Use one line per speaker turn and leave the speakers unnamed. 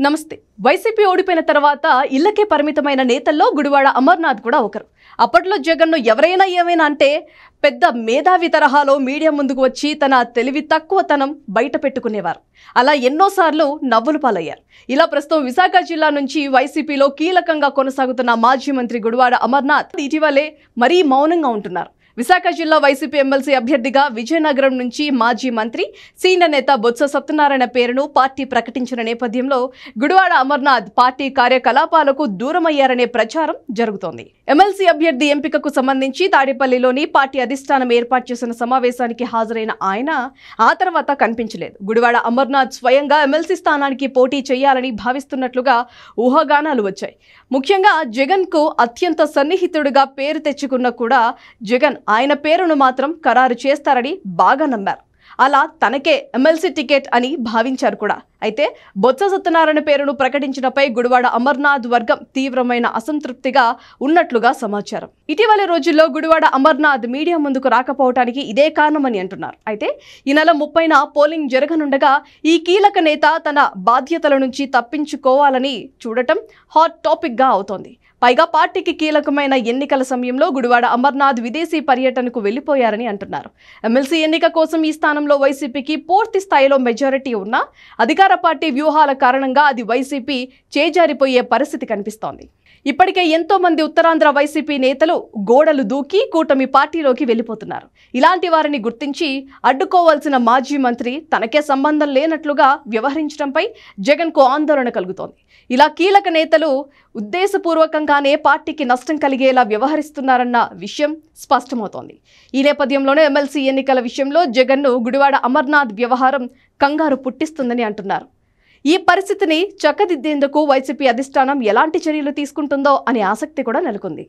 నమస్తే. వైసీపీ ఓడిపోయిన తర్వాత ఇళ్ళకే పరిమితమైన నేతల్లో గుడివాడ అమర్నాథ్ కూడా ఒకరు. అప్పట్లో జగన్ను ఎవరైనా ఏమైనా అంటే పెద్ద మేధావి తరహాలో మీడియా ముందుకు వచ్చి తన తెలివి తక్కువతనం బయట పెట్టుకునేవారు. అలా ఎన్నోసార్లు నవ్వులు పాలయ్యారు. ఇలా ప్రస్తుతం విశాఖ జిల్లా నుంచి వైసీపీలో కీలకంగా కొనసాగుతున్న మాజీ మంత్రి గుడివాడ అమర్నాథ్ ఇటీవలే మరీ మౌనంగా ఉంటున్నారు. విశాఖ జిల్లా వైసీపీ ఎమ్మెల్సీ అభ్యర్థిగా విజయనగరం నుంచి మాజీ మంత్రి సీనియర్ నేత బొత్స సత్యనారాయణ పేరును పార్టీ ప్రకటించిన నేపథ్యంలో గుడివాడ అమర్నాథ్ పార్టీ కార్యకలాపాలకు దూరమయ్యారనే ప్రచారం జరుగుతోంది. ఎమ్మెల్సీ అభ్యర్థి ఎంపికకు సంబంధించి తాడేపల్లిలోని పార్టీ అధిష్టానం ఏర్పాటు చేసిన సమావేశానికి హాజరైన ఆయన ఆ తర్వాత కనిపించలేదు. గుడివాడ అమర్నాథ్ స్వయంగా ఎమ్మెల్సీ స్థానానికి పోటీ చేయాలని భావిస్తున్నట్లుగా ఊహాగానాలు వచ్చాయి. ముఖ్యంగా జగన్కు అత్యంత సన్నిహితుడిగా పేరు తెచ్చుకున్న కూడా జగన్ ఆయన పేరును మాత్రం ఖరారు చేస్తారని బాగా నమ్మారు. అలా తనకే ఎమ్మెల్సీ టికెట్ అని భావించారు కూడా. అయితే బొత్స సత్యనారాయణ పేరును ప్రకటించినపై గుడివాడ అమర్నాథ్ వర్గం తీవ్రమైన అసంతృప్తిగా ఉన్నట్లుగా సమాచారం. ఇటీవలి రోజుల్లో గుడివాడ అమర్నాథ్ మీడియా ముందుకు రాకపోవటానికి ఇదే కారణమని అంటున్నారు. అయితే ఈ నెల ముప్పైన పోలింగ్ జరగనుండగా ఈ కీలక నేత తన బాధ్యతల నుంచి తప్పించుకోవాలని చూడటం హాట్ టాపిక్గా అవుతోంది. పైగా పార్టీకి కీలకమైన ఎన్నికల సమయంలో గుడివాడ అమర్నాథ్ విదేశీ పర్యటనకు వెళ్ళిపోయారని అంటున్నారు. ఎమ్మెల్సీ ఎన్నిక కోసం ఈ స్థానంలో వైసీపీకి పూర్తి స్థాయిలో మెజారిటీ ఉన్నా అధికార పార్టీ వ్యూహాల కారణంగా అది వైసీపీ చేజారిపోయే పరిస్థితి కనిపిస్తోంది. ఇప్పటికే ఎంతో మంది ఉత్తరాంధ్ర వైసీపీ నేతలు గోడలు దూకి కూటమి పార్టీలోకి వెళ్ళిపోతున్నారు. ఇలాంటి వారిని గుర్తించి అడ్డుకోవాల్సిన మాజీ మంత్రి తనకే సంబంధం లేనట్లుగా వ్యవహరించడంపై జగన్కు ఆందోళన కలుగుతోంది. ఇలా కీలక నేతలు ఉద్దేశపూర్వకంగానే పార్టీకి నష్టం కలిగేలా వ్యవహరిస్తున్నారన్న విషయం స్పష్టమవుతోంది. ఈ నేపథ్యంలోనే ఎమ్మెల్సీ ఎన్నికల విషయంలో జగన్ను గుడివాడ అమర్నాథ్ వ్యవహారం కంగారు పుట్టిస్తుందని అంటున్నారు. ఈ పరిస్థితిని చక్కదిద్దేందుకు వైసీపీ అధిష్టానం ఎలాంటి చర్యలు తీసుకుంటుందో అనే ఆసక్తి కూడా నెలకొంది.